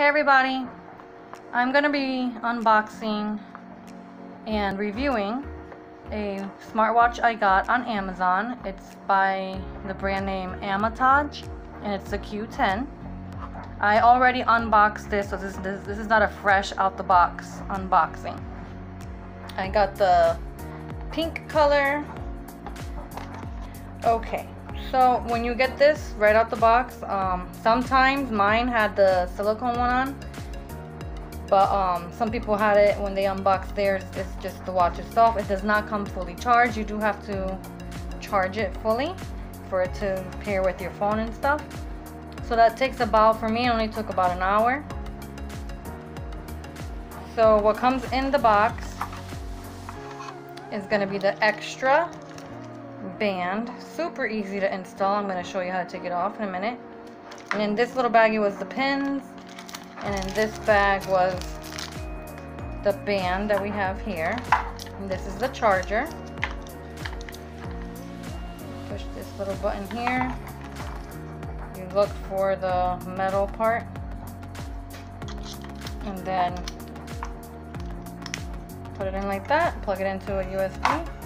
Hey everybody, I'm going to be unboxing and reviewing a smartwatch I got on Amazon. It's by the brand name Amatage and it's the Q10. I already unboxed this so this, this, this is not a fresh out the box unboxing. I got the pink color. Okay, so when you get this right out the box, um, sometimes mine had the silicone one on, but um, some people had it when they unboxed theirs. It's just the watch itself. It does not come fully charged. You do have to charge it fully for it to pair with your phone and stuff. So that takes about, for me, it only took about an hour. So what comes in the box is going to be the extra band. Super easy to install. I'm going to show you how to take it off in a minute. And in this little baggie was the pins. And in this bag was the band that we have here. And this is the charger. Push this little button here. You look for the metal part. And then put it in like that. Plug it into a USB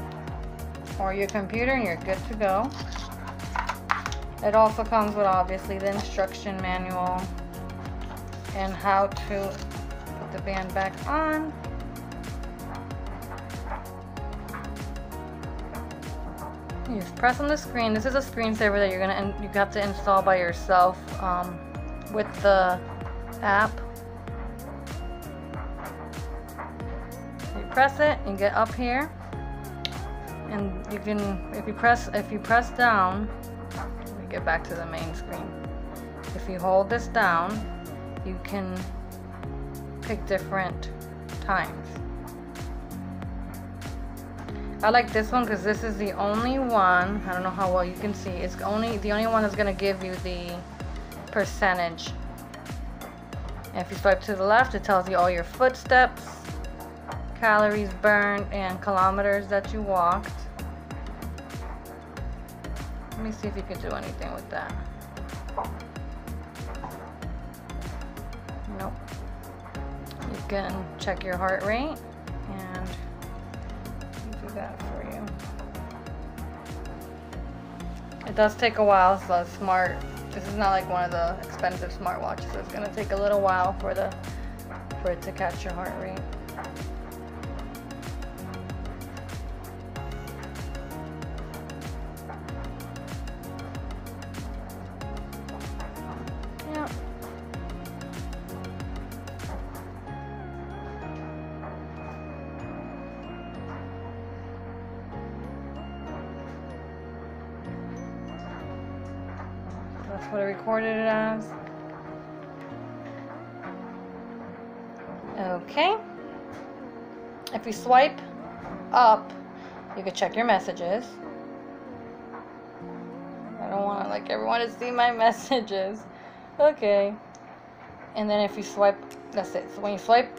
or your computer and you're good to go. It also comes with obviously the instruction manual and how to put the band back on. You just press on the screen. This is a screensaver that you're gonna you have to install by yourself um, with the app. You press it, and get up here and you can if you press if you press down let me get back to the main screen. If you hold this down you can pick different times. I like this one because this is the only one I don't know how well you can see it's only the only one that's gonna give you the percentage. If you swipe to the left it tells you all your footsteps calories burned and kilometers that you walked me see if you can do anything with that. Nope. You can check your heart rate and do that for you. It does take a while, so smart. This is not like one of the expensive smartwatches, so it's gonna take a little while for the for it to catch your heart rate. Recorded it as. Okay. If you swipe up, you can check your messages. I don't want like everyone to see my messages. Okay. And then if you swipe, that's it. So when you swipe,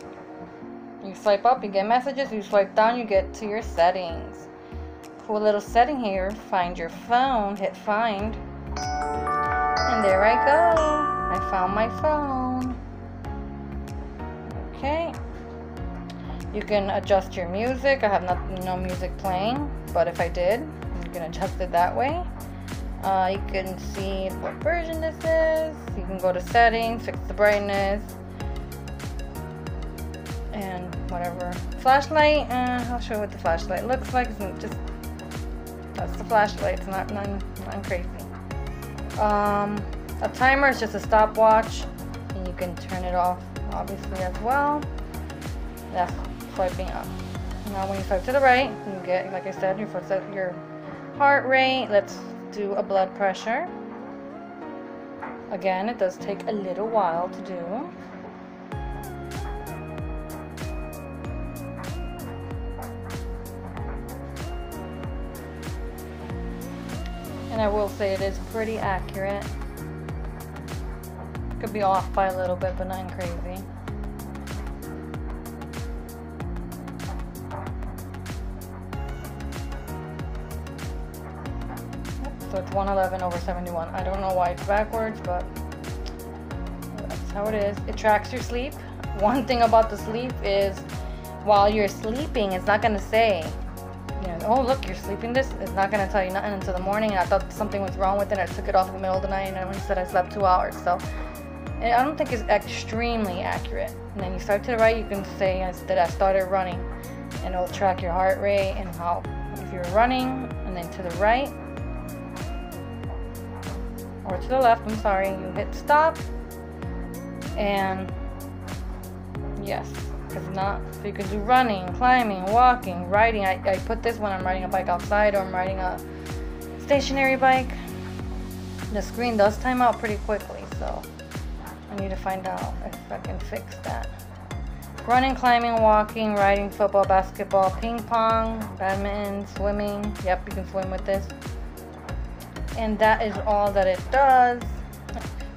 you swipe up, you get messages. You swipe down, you get to your settings. Cool little setting here. Find your phone. Hit find. And there I go. I found my phone. Okay. You can adjust your music. I have not, no music playing, but if I did, you can adjust it that way. Uh, you can see what version this is. You can go to settings, fix the brightness, and whatever. Flashlight, uh, I'll show you what the flashlight looks like. It's just that's the flashlight. It's not nothing, nothing crazy. Um, a timer is just a stopwatch, and you can turn it off obviously as well. That's swiping up. Now when you swipe to the right, you get, like I said, your footstep, your heart rate. Let's do a blood pressure. Again, it does take a little while to do. And I will say it is pretty accurate. Could be off by a little bit, but nothing crazy. So it's 111 over 71. I don't know why it's backwards, but that's how it is. It tracks your sleep. One thing about the sleep is while you're sleeping, it's not gonna say, you know, oh look, you're sleeping this. It's not gonna tell you nothing until the morning. And I thought something was wrong with it. I took it off in the middle of the night, and everyone said I slept two hours. So I don't think it's extremely accurate. And then you start to the right, you can say that I started running, and it'll track your heart rate and how if you're running, and then to the right or to the left. I'm sorry. You hit stop, and yes, because not so you can do running, climbing, walking, riding. I, I put this when I'm riding a bike outside or I'm riding a stationary bike. The screen does time out pretty quickly, so I need to find out if I can fix that. Running, climbing, walking, riding, football, basketball, ping pong, badminton, swimming. Yep, you can swim with this. And that is all that it does.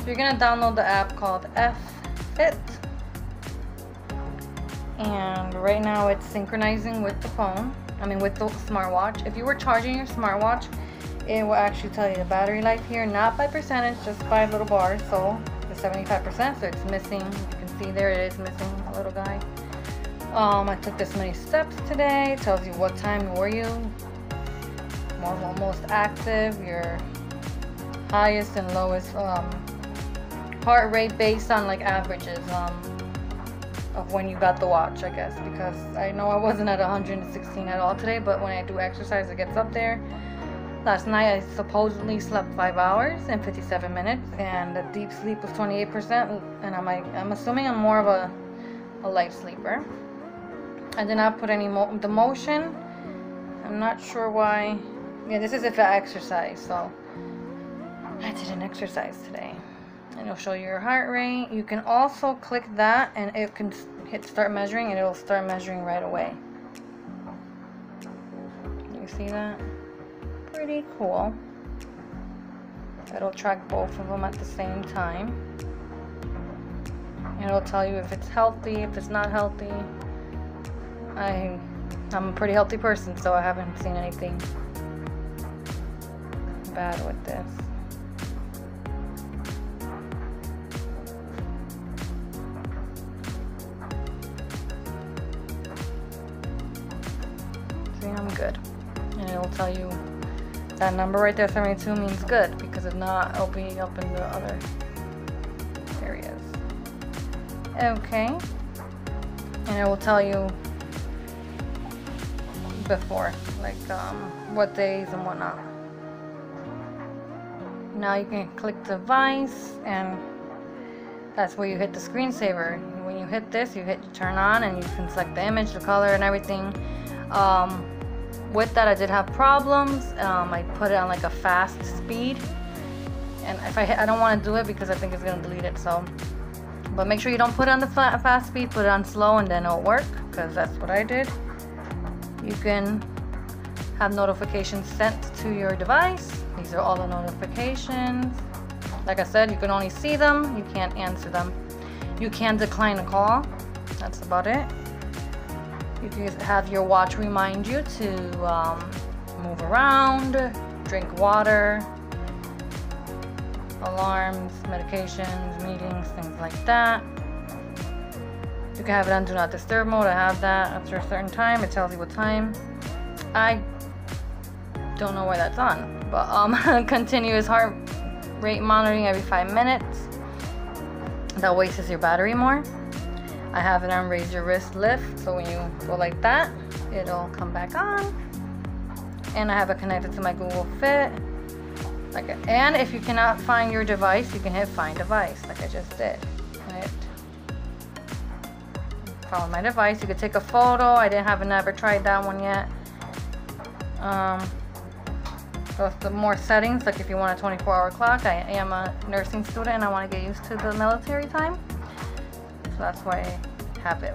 You're gonna download the app called F-Fit. And right now it's synchronizing with the phone. I mean with the smartwatch. If you were charging your smartwatch, it will actually tell you the battery life here, not by percentage, just by little bars. So the 75%, so it's missing. You can see there it is missing a little guy. Um, I took this many steps today. It tells you what time were you, more most active, your highest and lowest um, heart rate based on like averages um, of when you got the watch, I guess. Because I know I wasn't at 116 at all today, but when I do exercise, it gets up there. Last night I supposedly slept five hours and 57 minutes, and the deep sleep was 28%. And I'm like, I'm assuming I'm more of a, a light sleeper. I did not put any mo the motion. I'm not sure why. Yeah, this is if I exercise, so I did an exercise today. And it'll show you your heart rate. You can also click that and it can hit start measuring and it'll start measuring right away. You see that? Pretty cool. It'll track both of them at the same time. It'll tell you if it's healthy, if it's not healthy. I, I'm a pretty healthy person, so I haven't seen anything bad with this. Tell you that number right there, 72, means good because if not, be up in the other areas. Okay. And it will tell you before, like um, what days and whatnot. Now you can click the device and that's where you hit the screensaver. When you hit this, you hit turn on and you can select the image, the color and everything. Um, with that I did have problems. Um, I put it on like a fast speed and if I I don't want to do it because I think it's going to delete it so but make sure you don't put it on the fast speed, put it on slow and then it'll work because that's what I did. You can have notifications sent to your device these are all the notifications. Like I said, you can only see them, you can't answer them. You can decline a call. That's about it. You can have your watch remind you to um, move around, drink water, alarms, medications, meetings, things like that. You can have it on Do Not Disturb mode. I have that after a certain time. It tells you what time. I don't know why that's on but um, continuous heart rate monitoring every five minutes. That wastes your battery more. I have it on raise your wrist lift, so when you go like that, it'll come back on. And I have it connected to my Google Fit. Like, and if you cannot find your device, you can hit find device, like I just did. Hit follow my device. You could take a photo. I didn't have never tried that one yet. Um, so the more settings, like if you want a 24 hour clock, I am a nursing student and I want to get used to the military time. So that's why I have it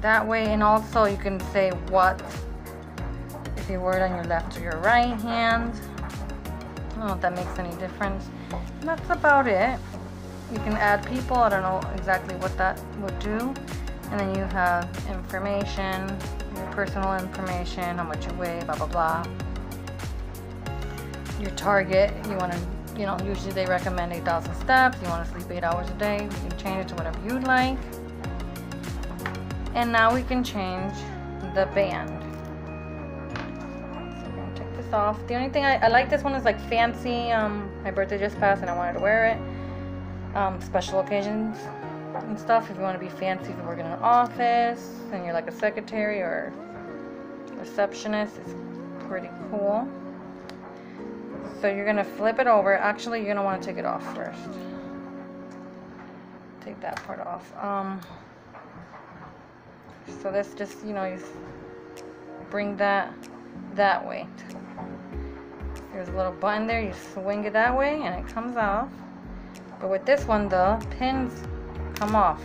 that way. And also you can say what, if you were it on your left or your right hand. I don't know if that makes any difference. And that's about it. You can add people. I don't know exactly what that would do. And then you have information, your personal information, how much you weigh, blah, blah, blah your target. You want to you know, usually they recommend 8,000 steps. You want to sleep 8 hours a day. You can change it to whatever you'd like. And now we can change the band. So we're to take this off. The only thing I, I like this one is like fancy. Um, my birthday just passed and I wanted to wear it. Um, special occasions and stuff. If you want to be fancy, if you work in an office and you're like a secretary or receptionist, it's pretty cool. So you're going to flip it over. Actually, you're going to want to take it off first. Take that part off. Um, so this just, you know, you bring that that way. There's a little button there. You swing it that way and it comes off. But with this one, the pins come off.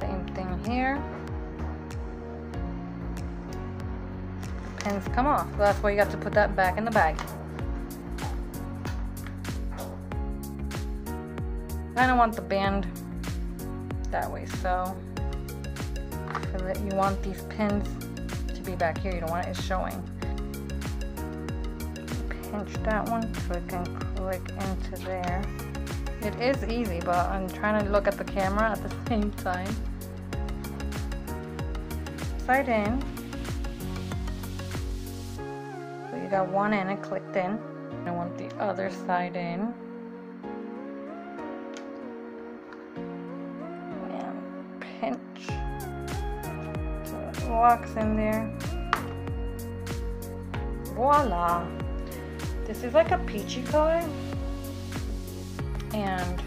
Same thing here. Come off. So that's why you have to put that back in the bag. I don't want the band that way, so you want these pins to be back here. You don't want it showing. Pinch that one so it can click into there. It is easy, but I'm trying to look at the camera at the same time. Slide in. Got one in, it clicked in. I want the other side in. And pinch. So it locks in there. Voila! This is like a peachy color and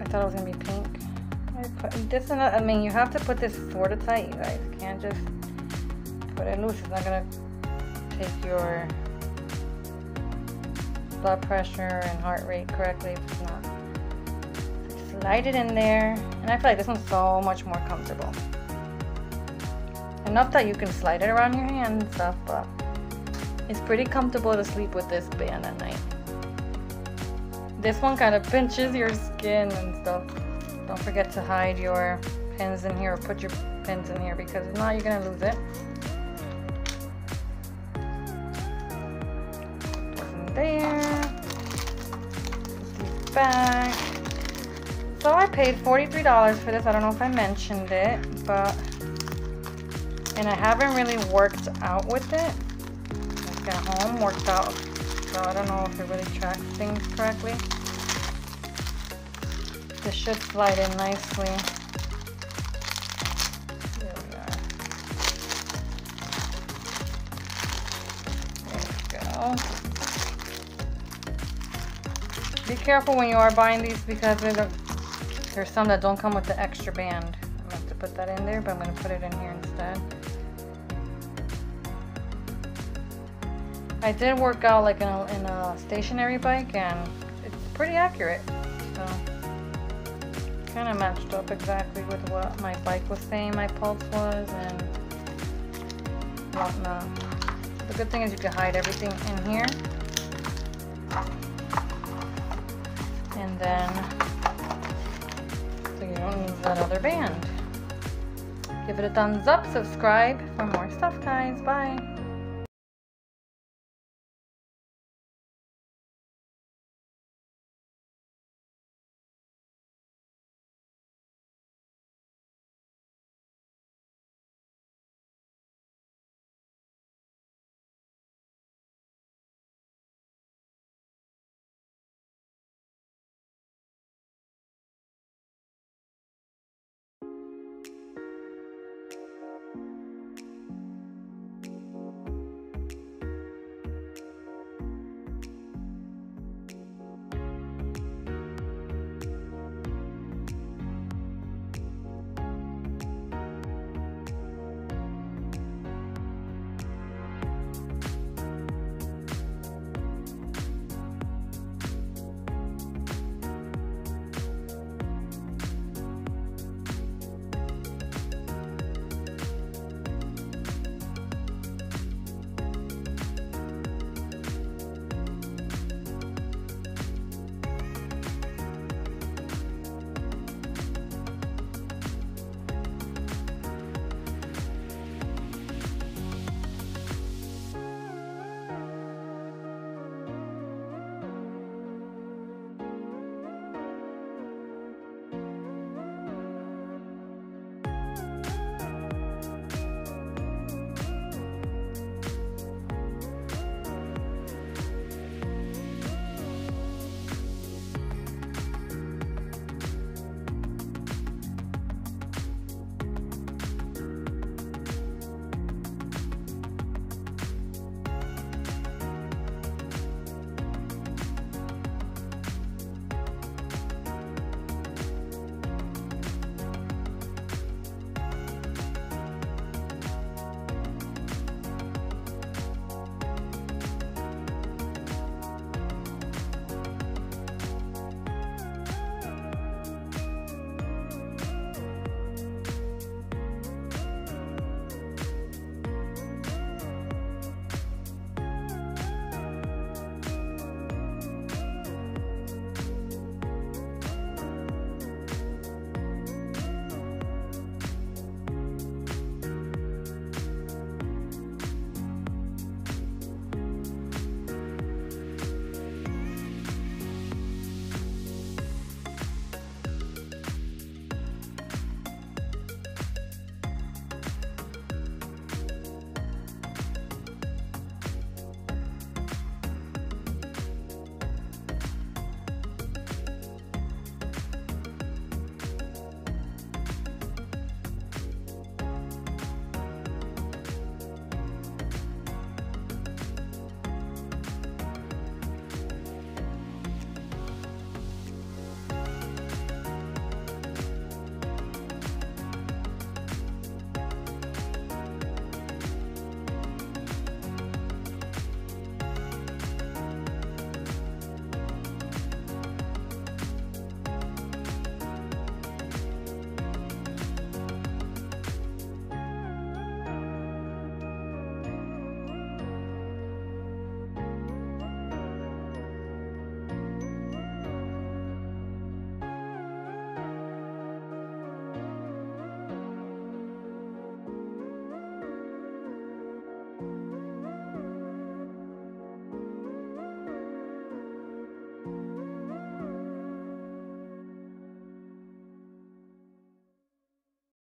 I thought it was gonna be pink. I put this in. I mean, you have to put this sort of tight, you guys. You can't just put it loose. It's not gonna take your blood pressure and heart rate correctly. If it's not. Slide it in there, and I feel like this one's so much more comfortable. Enough that you can slide it around your hand and stuff, but it's pretty comfortable to sleep with this band at night. This one kind of pinches your skin and stuff. Don't forget to hide your pins in here or put your pins in here because if not, you're to lose it. There. back. So I paid $43 for this. I don't know if I mentioned it, but and I haven't really worked out with it. Like at home, worked out so I don't know if it really tracks things correctly. This should slide in nicely. There we are. There we go. Be careful when you are buying these because there's some that don't come with the extra band. I'm going to have to put that in there, but I'm going to put it in here instead. I did work out like in a, in a stationary bike and it's pretty accurate. So kind of matched up exactly with what my bike was saying my pulse was and whatnot. The good thing is you can hide everything in here. And then so you don't need that other band. Give it a thumbs up, subscribe for more stuff guys. Bye.